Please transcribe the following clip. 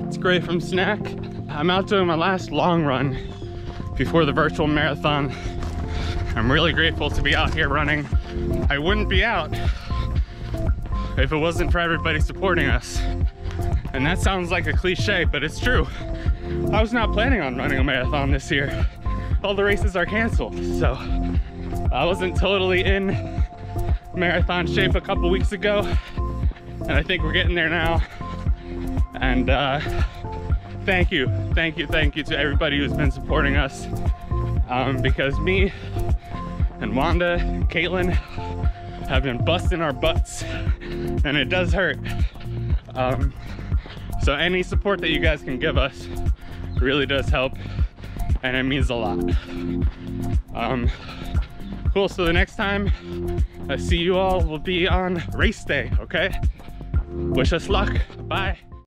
It's Gray from Snack. I'm out doing my last long run before the virtual marathon. I'm really grateful to be out here running. I wouldn't be out if it wasn't for everybody supporting us. And that sounds like a cliche, but it's true. I was not planning on running a marathon this year. All the races are canceled, so I wasn't totally in marathon shape a couple weeks ago, and I think we're getting there now. And uh, thank you, thank you, thank you to everybody who's been supporting us, um, because me and Wanda and Caitlin have been busting our butts, and it does hurt. Um, so any support that you guys can give us really does help, and it means a lot. Um, cool, so the next time I see you all will be on race day, okay? Wish us luck, bye.